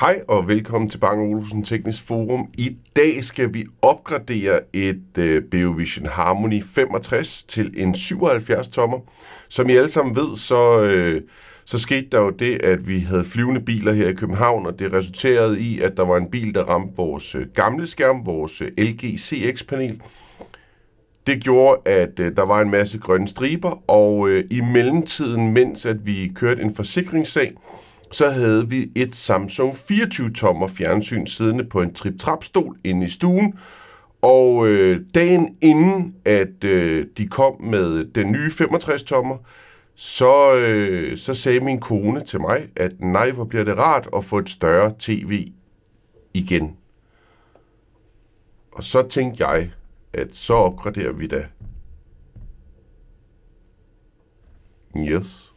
Hej og velkommen til Bang Olufsen Teknisk Forum. I dag skal vi opgradere et øh, Beovision Harmony 65 til en 77 tommer. Som I alle sammen ved, så, øh, så skete der jo det, at vi havde flyvende biler her i København, og det resulterede i, at der var en bil, der ramte vores øh, gamle skærm, vores øh, LG CX-panel. Det gjorde, at øh, der var en masse grønne striber, og øh, i mellemtiden, mens at vi kørte en forsikringssag, så havde vi et Samsung 24-tommer fjernsyn siddende på en trip-trap-stol inde i stuen. Og øh, dagen inden, at øh, de kom med den nye 65-tommer, så, øh, så sagde min kone til mig, at nej, hvor bliver det rart at få et større tv igen. Og så tænkte jeg, at så opgraderer vi da. Yes.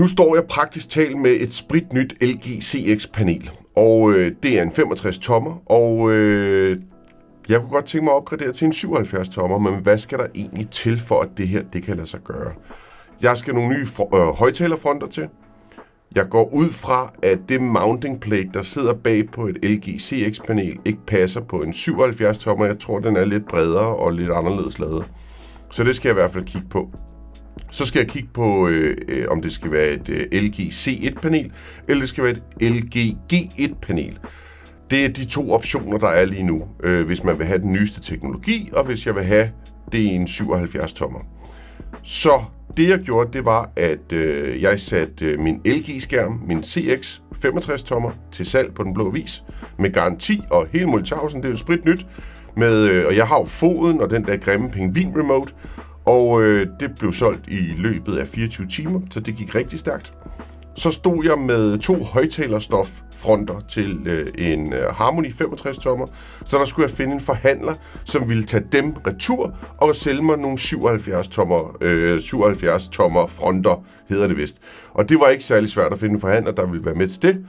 Nu står jeg praktisk talt med et spritnyt LG CX-panel, og øh, det er en 65 tommer, og øh, jeg kunne godt tænke mig at opgradere til en 77 tommer, men hvad skal der egentlig til for, at det her det kan lade sig gøre? Jeg skal nogle nye øh, højtalerfronter til. Jeg går ud fra, at det mounting plate, der sidder bag på et LG CX-panel, ikke passer på en 77 tommer. Jeg tror, den er lidt bredere og lidt anderledes lavet. Så det skal jeg i hvert fald kigge på. Så skal jeg kigge på, øh, øh, om det skal være et øh, LG C1-panel, eller det skal være et LG G1-panel. Det er de to optioner, der er lige nu, øh, hvis man vil have den nyeste teknologi, og hvis jeg vil have det i en 77-tommer. Så det jeg gjorde, det var, at øh, jeg satte øh, min LG-skærm, min CX 65-tommer, til salg på den blå vis, med garanti og hele multitausen. Det er jo sprit nyt, med, øh, og jeg har jo foden og den der grimme pingvin remote, og øh, det blev solgt i løbet af 24 timer, så det gik rigtig stærkt. Så stod jeg med to højtalerstoffronter til øh, en øh, Harmony 65 tommer, så der skulle jeg finde en forhandler, som ville tage dem retur og sælge mig nogle 77 tommer, øh, 77 tommer fronter, hedder det vist. Og det var ikke særlig svært at finde en forhandler, der ville være med til det,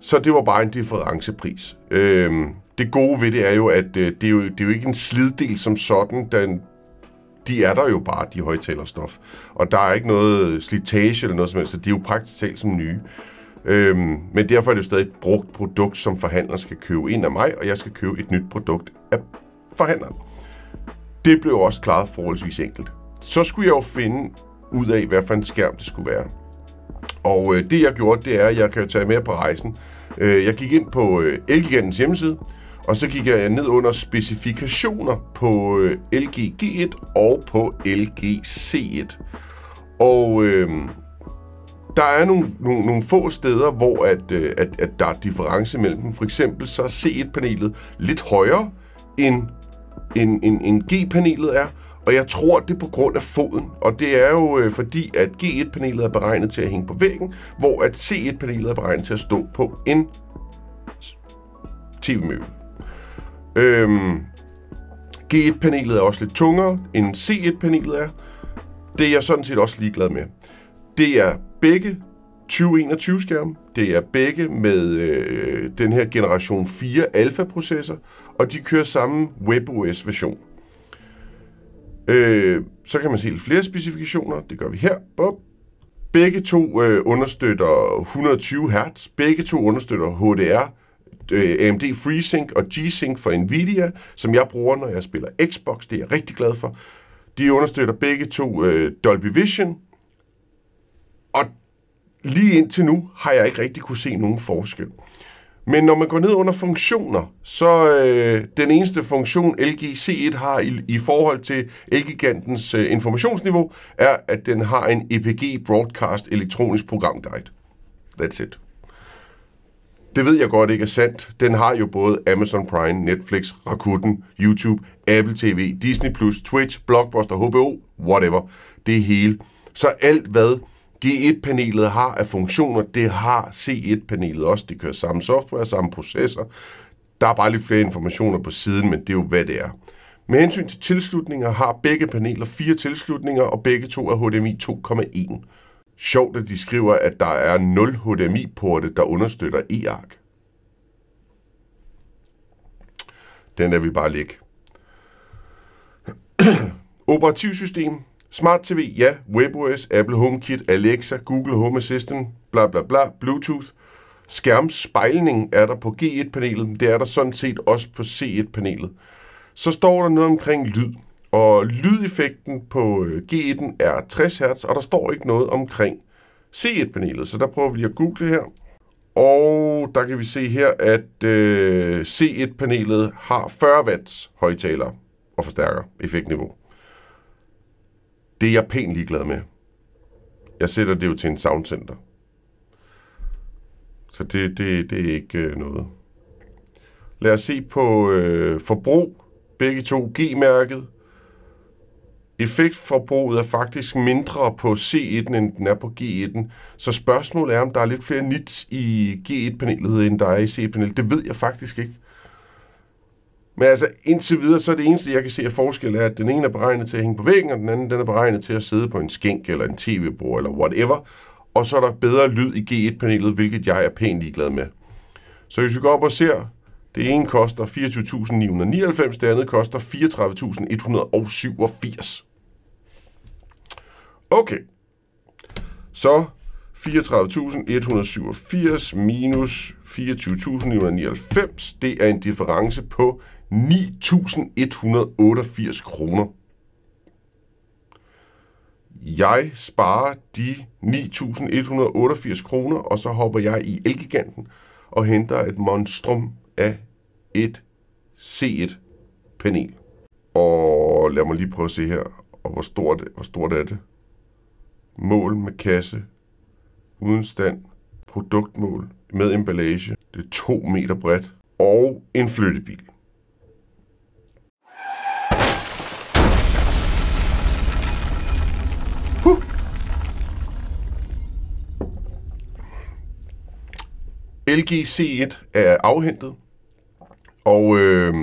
så det var bare en differencepris. Øh, det gode ved det er jo, at øh, det, er jo, det er jo ikke en sliddel som sådan, den, de er der jo bare, de højtalerstof. Og der er ikke noget slitage eller noget som helst, så de er jo praktisk talt som nye. Øhm, men derfor er det jo stadig et brugt produkt, som forhandler skal købe ind af mig, og jeg skal købe et nyt produkt af forhandleren. Det blev også klaret forholdsvis enkelt. Så skulle jeg jo finde ud af, hvad for en skærm det skulle være. Og øh, det jeg gjorde, det er, at jeg kan tage med på rejsen. Øh, jeg gik ind på øh, Elgigantens hjemmeside, og så gik jeg ned under specifikationer på øh, LG G1 og på LG C1. Og øh, der er nogle, nogle, nogle få steder, hvor at, øh, at, at der er difference mellem dem. For eksempel så er C1-panelet lidt højere end, end, end, end G-panelet er, og jeg tror, det er på grund af foden. Og det er jo øh, fordi, at G1-panelet er beregnet til at hænge på væggen, hvor at C1-panelet er beregnet til at stå på en tv-møbel. Øhm, G1-panelet er også lidt tungere, end C1-panelet er. Det er jeg sådan set også ligeglad med. Det er begge 2021-skærme. Det er begge med øh, den her generation 4 Alpha-processor, og de kører samme WebOS-version. Øh, så kan man se lidt flere specifikationer. Det gør vi her. Bop. Begge to øh, understøtter 120 Hz. Begge to understøtter HDR øh, AMD FreeSync og G-Sync fra Nvidia, som jeg bruger, når jeg spiller Xbox. Det er jeg rigtig glad for. De understøtter begge to øh, Dolby Vision. Og lige indtil nu har jeg ikke rigtig kunne se nogen forskel. Men når man går ned under funktioner, så øh, den eneste funktion LG C1 har i, i forhold til Elgigantens øh, informationsniveau, er, at den har en EPG Broadcast elektronisk programguide. That's it. Det ved jeg godt ikke er sandt. Den har jo både Amazon Prime, Netflix, Rakuten, YouTube, Apple TV, Disney+, Twitch, Blockbuster, HBO, whatever. Det hele. Så alt hvad G1-panelet har af funktioner, det har C1-panelet også. Det kører samme software, samme processor. Der er bare lidt flere informationer på siden, men det er jo, hvad det er. Med hensyn til tilslutninger har begge paneler fire tilslutninger, og begge to er HDMI 2,1 Sjovt, at de skriver, at der er 0 HDMI-porte, der understøtter e-ark. Den er vi bare ligge. Operativsystem. Smart TV, ja. WebOS, Apple HomeKit, Alexa, Google Home Assistant, bla bla bla, Bluetooth. Skærmspejlning er der på G1-panelet, det er der sådan set også på C1-panelet. Så står der noget omkring lyd, og lydeffekten på øh, G1'en er 60 Hz, og der står ikke noget omkring C1-panelet, så der prøver vi lige at google her. Og der kan vi se her, at øh, C1-panelet har 40 watts højtaler og forstærker effektniveau. Det er jeg pænt ligeglad med. Jeg sætter det jo til en soundcenter. Så det, det, det er ikke øh, noget. Lad os se på øh, forbrug. Begge to G-mærket. Effektforbruget er faktisk mindre på C1, end den er på G1. Så spørgsmålet er, om der er lidt flere nits i G1-panelet, end der er i C1-panelet. Det ved jeg faktisk ikke. Men altså, indtil videre, så er det eneste, jeg kan se af forskel, er, at den ene er beregnet til at hænge på væggen, og den anden den er beregnet til at sidde på en skænk eller en tv-bord eller whatever. Og så er der bedre lyd i G1-panelet, hvilket jeg er pænt ligeglad med. Så hvis vi går op og ser, det ene koster 24.999, det andet koster 34.187. Okay. Så 34.187 minus 24.999, det er en difference på 9.188 kroner. Jeg sparer de 9.188 kroner, og så hopper jeg i Elgiganten og henter et monstrum af et C1-panel. Og lad mig lige prøve at se her, og hvor stort, hvor stort er det? Mål med kasse, uden stand, produktmål med emballage. Det er to meter bredt. Og en flyttebil. Huh. LG C1 er afhentet, og øh,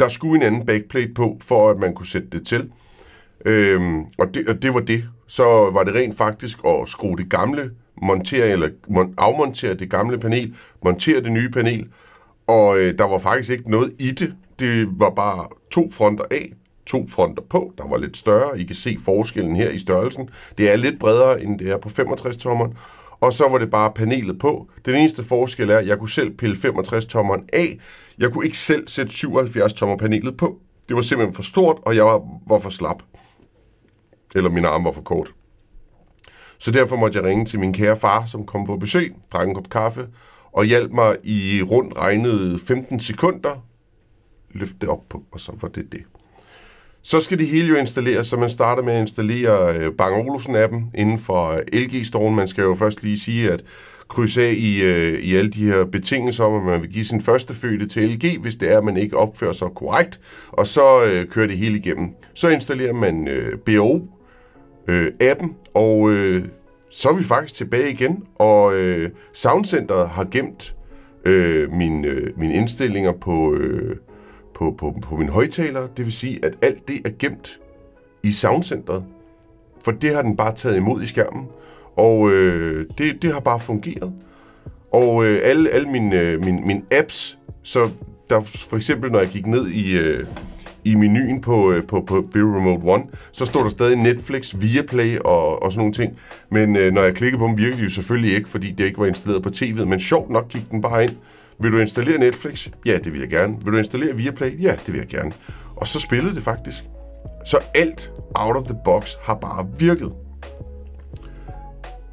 der skulle en anden backplate på, for at man kunne sætte det til. Øh, og, det, og det var det. Så var det rent faktisk at skrue det gamle, montere eller afmontere det gamle panel, montere det nye panel, og øh, der var faktisk ikke noget i det. Det var bare to fronter af, to fronter på, der var lidt større. I kan se forskellen her i størrelsen. Det er lidt bredere, end det er på 65-tommeren. Og så var det bare panelet på. Den eneste forskel er, at jeg kunne selv pille 65-tommeren af. Jeg kunne ikke selv sætte 77-tommer panelet på. Det var simpelthen for stort, og jeg var, var for slap. Eller min arm var for kort. Så derfor måtte jeg ringe til min kære far, som kom på besøg, drak en kop kaffe, og hjalp mig i rundt regnet 15 sekunder. Løfte op på, og så var det det. Så skal det hele jo installeres, så man starter med at installere øh, Bang Olufsen-appen inden for øh, LG-storen. Man skal jo først lige sige, at krydse af i, øh, i alle de her betingelser om, at man vil give sin første fødte til LG, hvis det er, at man ikke opfører sig korrekt, og så øh, kører det hele igennem. Så installerer man øh, BO-appen, øh, og øh, så er vi faktisk tilbage igen, og øh, Soundcenteret har gemt øh, mine, øh, mine indstillinger på... Øh, på, på, på min højtaler. Det vil sige, at alt det er gemt i soundcentret. For det har den bare taget imod i skærmen. Og øh, det, det har bare fungeret. Og øh, alle, alle mine, øh, mine, mine apps, så der for eksempel, når jeg gik ned i, øh, i menuen på, øh, på, på Bill Remote One, så står der stadig Netflix, Viaplay og, og sådan nogle ting. Men øh, når jeg klikkede på dem, virkede de jo selvfølgelig ikke, fordi det ikke var installeret på tv'et. Men sjovt nok gik den bare ind vil du installere Netflix? Ja, det vil jeg gerne. Vil du installere Viaplay? Ja, det vil jeg gerne. Og så spillede det faktisk. Så alt out of the box har bare virket.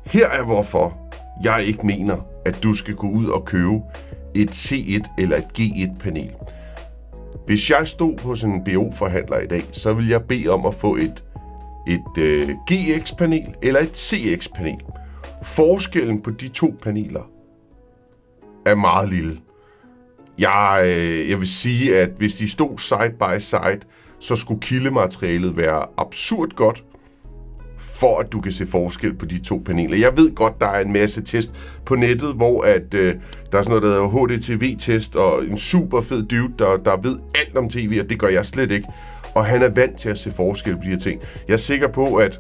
Her er hvorfor jeg ikke mener, at du skal gå ud og købe et C1 eller et G1-panel. Hvis jeg stod hos en BO-forhandler i dag, så vil jeg bede om at få et, et øh, uh, GX-panel eller et CX-panel. Forskellen på de to paneler er meget lille. Jeg, øh, jeg vil sige, at hvis de stod side by side, så skulle kildematerialet være absurd godt, for at du kan se forskel på de to paneler. Jeg ved godt, der er en masse test på nettet, hvor at, øh, der er sådan noget, der hedder HDTV-test, og en super fed dude, der, der ved alt om tv, og det gør jeg slet ikke. Og han er vant til at se forskel på de her ting. Jeg er sikker på, at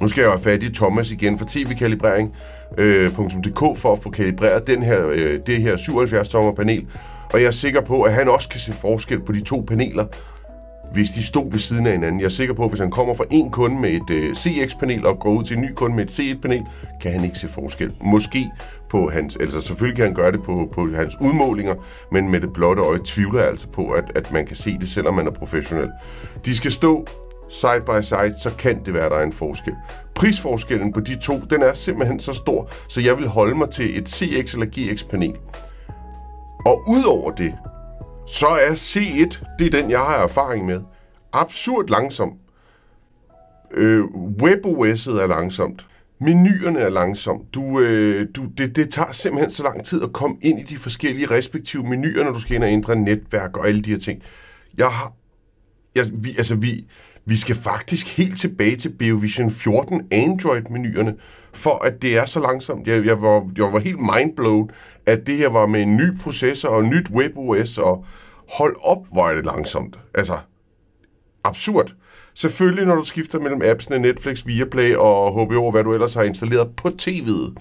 nu skal jeg have fat i Thomas igen fra tvkalibrering.dk øh, for at få kalibreret den her, øh, det her 77-tommer panel. Og jeg er sikker på, at han også kan se forskel på de to paneler, hvis de stod ved siden af hinanden. Jeg er sikker på, at hvis han kommer fra en kunde med et øh, CX-panel og går ud til en ny kunde med et C1-panel, kan han ikke se forskel. Måske på hans, altså selvfølgelig kan han gøre det på, på hans udmålinger, men med det blotte øje tvivler jeg altså på, at, at man kan se det, selvom man er professionel. De skal stå side by side, så kan det være, der er en forskel. Prisforskellen på de to, den er simpelthen så stor, så jeg vil holde mig til et CX eller GX panel. Og udover det, så er C1, det er den, jeg har erfaring med, absurd langsom. Øh, WebOS'et er langsomt. Menuerne er langsomt. Du, øh, du, det, det tager simpelthen så lang tid at komme ind i de forskellige respektive menuer, når du skal ind og ændre netværk og alle de her ting. Jeg har... Jeg, vi, altså, vi, vi skal faktisk helt tilbage til BioVision 14 Android-menuerne, for at det er så langsomt. Jeg, jeg, var, jeg var helt mindblown, at det her var med en ny processor og nyt WebOS, og hold op, hvor er det langsomt. Altså, absurd. Selvfølgelig, når du skifter mellem appsene Netflix, Viaplay og HBO, hvad du ellers har installeret på tv'et,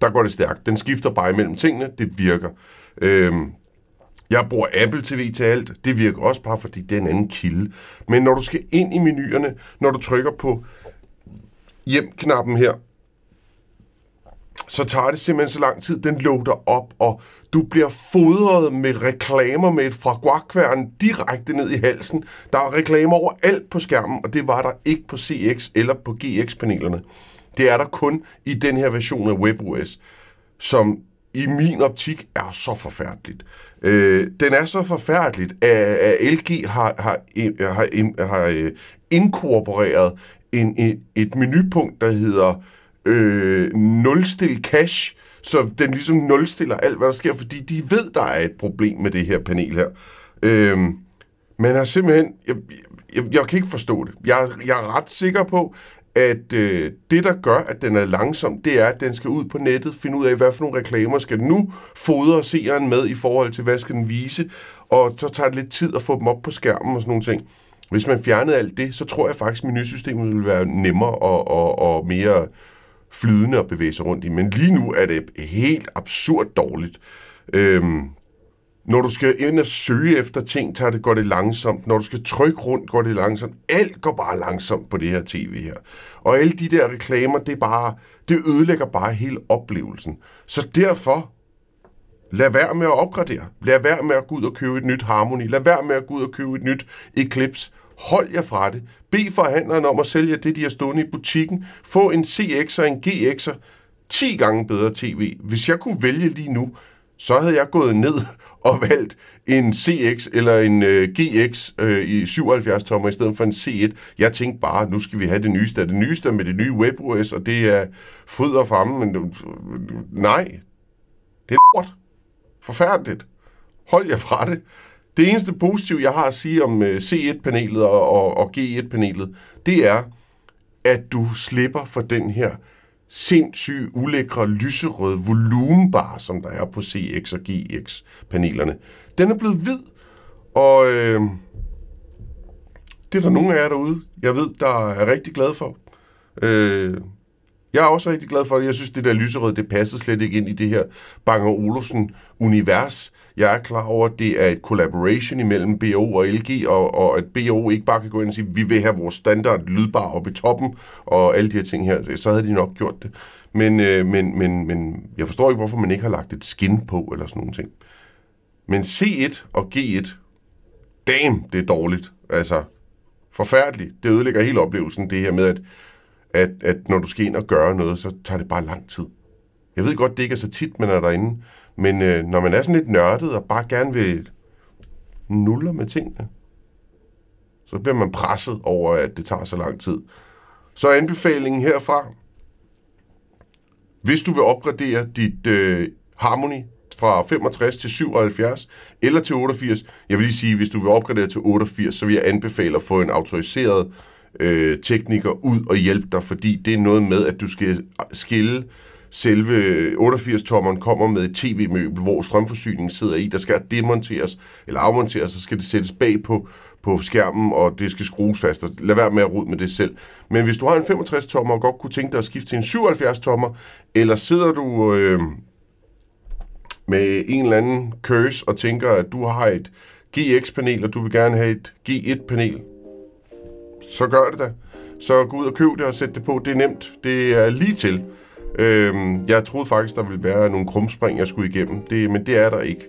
der går det stærkt. Den skifter bare imellem tingene, det virker. Øhm, jeg bruger Apple TV til alt. Det virker også bare, fordi det er en anden kilde. Men når du skal ind i menuerne, når du trykker på hjem-knappen her, så tager det simpelthen så lang tid, den loader op, og du bliver fodret med reklamer med et fra guakværn direkte ned i halsen. Der er reklamer over alt på skærmen, og det var der ikke på CX eller på GX-panelerne. Det er der kun i den her version af WebOS, som i min optik er så forfærdeligt. Øh, den er så forfærdeligt, at, at LG har, har, øh, har, øh, har øh, inkorporeret en, et, et menupunkt, der hedder øh, nulstil cache, så den ligesom nulstiller alt, hvad der sker, fordi de ved, der er et problem med det her panel her. Øh, man har simpelthen... Jeg, jeg, jeg kan ikke forstå det. Jeg, jeg er ret sikker på, at øh, det, der gør, at den er langsom, det er, at den skal ud på nettet, finde ud af, hvad for nogle reklamer skal den nu fodre seeren med i forhold til, hvad skal den vise, og så tager det lidt tid at få dem op på skærmen og sådan nogle ting. Hvis man fjernede alt det, så tror jeg faktisk, at menusystemet ville være nemmere og, og, og mere flydende at bevæge sig rundt i. Men lige nu er det helt absurd dårligt. Øhm, når du skal ind og søge efter ting, tager det, går det langsomt. Når du skal trykke rundt, går det langsomt. Alt går bare langsomt på det her tv her. Og alle de der reklamer, det er bare, det ødelægger bare hele oplevelsen. Så derfor, lad være med at opgradere. Lad være med at gå ud og købe et nyt Harmony. Lad være med at gå ud og købe et nyt Eclipse. Hold jer fra det. Bed forhandleren om at sælge det, de har stående i butikken. Få en CX og en GX'er. 10 gange bedre tv. Hvis jeg kunne vælge lige nu, så havde jeg gået ned og valgt en CX eller en øh, GX øh, i 77 tommer i stedet for en C1. Jeg tænkte bare, nu skal vi have det nyeste det nyeste med det nye WebOS, og det er fod og fremme, men øh, nej, det er lort. Forfærdeligt. Hold jer fra det. Det eneste positive, jeg har at sige om øh, C1-panelet og, og, og G1-panelet, det er, at du slipper for den her sindssygt ulækre lyserød volumenbar, som der er på CX og GX-panelerne. Den er blevet hvid, og øh, det er der nogen af jer derude, jeg ved, der er rigtig glad for. Øh, jeg er også rigtig glad for det. Jeg synes, det der lyserød, det passer slet ikke ind i det her Bang Olufsen-univers. Jeg er klar over, at det er et collaboration imellem BO og LG, og, og at BO ikke bare kan gå ind og sige, vi vil have vores standard lydbar oppe i toppen, og alle de her ting her. Så havde de nok gjort det. Men, øh, men, men, men jeg forstår ikke, hvorfor man ikke har lagt et skin på, eller sådan nogle ting. Men C1 og G1, damn, det er dårligt. Altså, forfærdeligt. Det ødelægger hele oplevelsen, det her med, at at, at når du skal ind og gøre noget, så tager det bare lang tid. Jeg ved godt, det ikke er så tit, man er derinde, men øh, når man er sådan lidt nørdet og bare gerne vil nuller med tingene, så bliver man presset over, at det tager så lang tid. Så er anbefalingen herfra, hvis du vil opgradere dit øh, Harmony fra 65 til 77 eller til 88, jeg vil lige sige, hvis du vil opgradere til 88, så vil jeg anbefale at få en autoriseret øh, tekniker ud og hjælpe dig, fordi det er noget med, at du skal skille selve 88-tommeren kommer med et tv-møbel, hvor strømforsyningen sidder i, der skal demonteres eller afmonteres, så skal det sættes bag på, på skærmen, og det skal skrues fast. Lad være med at rode med det selv. Men hvis du har en 65-tommer og godt kunne tænke dig at skifte til en 77-tommer, eller sidder du øh, med en eller anden curse og tænker, at du har et GX-panel, og du vil gerne have et G1-panel, så gør det da. Så gå ud og køb det og sæt det på. Det er nemt. Det er lige til. Øhm, jeg troede faktisk, der ville være nogle krumspring, jeg skulle igennem, det, men det er der ikke.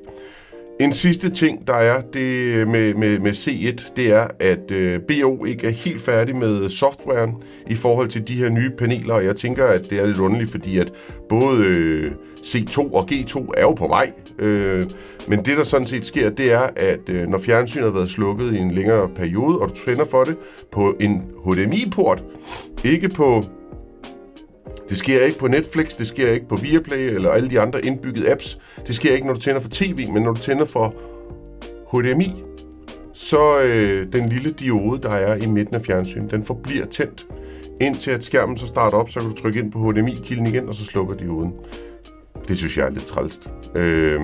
En sidste ting, der er det med, med, med C1, det er, at øh, BO ikke er helt færdig med softwaren i forhold til de her nye paneler, og jeg tænker, at det er lidt underligt, fordi at både øh, C2 og G2 er jo på vej, øh, men det, der sådan set sker, det er, at øh, når fjernsynet har været slukket i en længere periode, og du tænder for det på en HDMI-port, ikke på det sker ikke på Netflix, det sker ikke på Viaplay eller alle de andre indbyggede apps. Det sker ikke, når du tænder for tv, men når du tænder for HDMI, så øh, den lille diode, der er i midten af fjernsynet, den forbliver tændt. Indtil at skærmen så starter op, så kan du trykke ind på HDMI-kilden igen, og så slukker dioden. Det synes jeg er lidt trælst. Øh,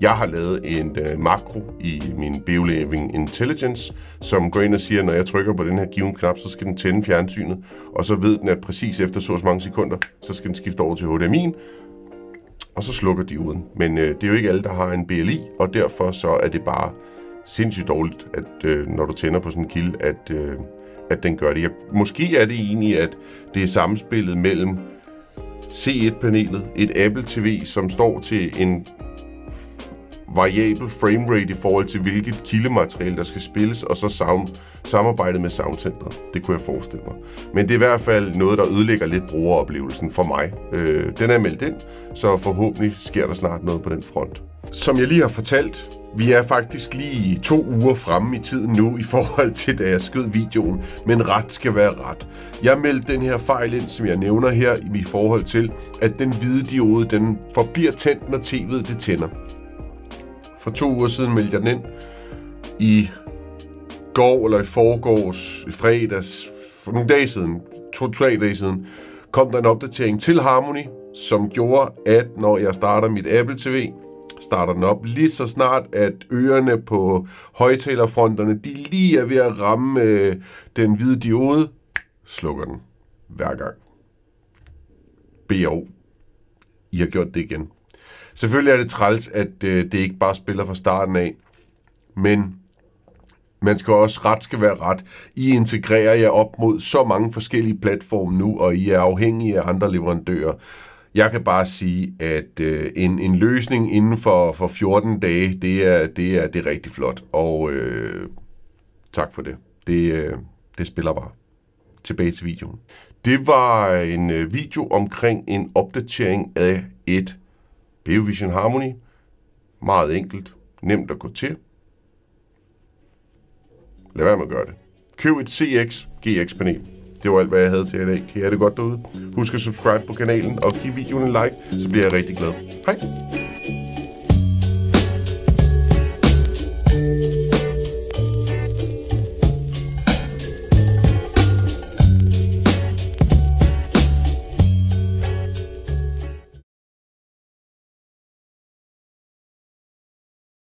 jeg har lavet en øh, makro i min BioLiving Intelligence, som går ind og siger, at når jeg trykker på den her given knap, så skal den tænde fjernsynet, og så ved den, at præcis efter så mange sekunder, så skal den skifte over til HDMI'en, og så slukker dioden. Men øh, det er jo ikke alle, der har en BLI, og derfor så er det bare sindssygt dårligt, at øh, når du tænder på sådan en kilde, at, øh, at den gør det. Jeg, måske er det egentlig, at det er samspillet mellem C1-panelet, et Apple TV, som står til en variabel framerate i forhold til, hvilket kildemateriale, der skal spilles, og så sound, samarbejdet med soundcenteret. Det kunne jeg forestille mig. Men det er i hvert fald noget, der ødelægger lidt brugeroplevelsen for mig. Øh, den er meldt ind, så forhåbentlig sker der snart noget på den front. Som jeg lige har fortalt, vi er faktisk lige to uger fremme i tiden nu i forhold til, da jeg skød videoen, men ret skal være ret. Jeg meldte den her fejl ind, som jeg nævner her, i forhold til, at den hvide diode, den forbliver tændt, når tv'et det tænder. For to uger siden meldte jeg den ind. I går eller i forgårs, i fredags, for nogle dage siden, to-tre dage siden, kom der en opdatering til Harmony, som gjorde, at når jeg starter mit Apple TV, starter den op lige så snart, at ørerne på højtalerfronterne, de lige er ved at ramme øh, den hvide diode, slukker den hver gang. BO. I har gjort det igen. Selvfølgelig er det træls, at øh, det ikke bare spiller fra starten af, men man skal også ret skal være ret. I integrerer jer op mod så mange forskellige platforme nu, og I er afhængige af andre leverandører. Jeg kan bare sige, at øh, en, en løsning inden for, for 14 dage, det er, det er, det er rigtig flot. Og øh, tak for det. Det, øh, det spiller bare. Tilbage til videoen. Det var en øh, video omkring en opdatering af et Beovision Harmony. Meget enkelt. Nemt at gå til. Lad være med at gøre det. Køb et CX GX panel. Det var alt, hvad jeg havde til i dag. Kan I have det godt derude? Husk at subscribe på kanalen og give videoen en like, så bliver jeg rigtig glad. Hej!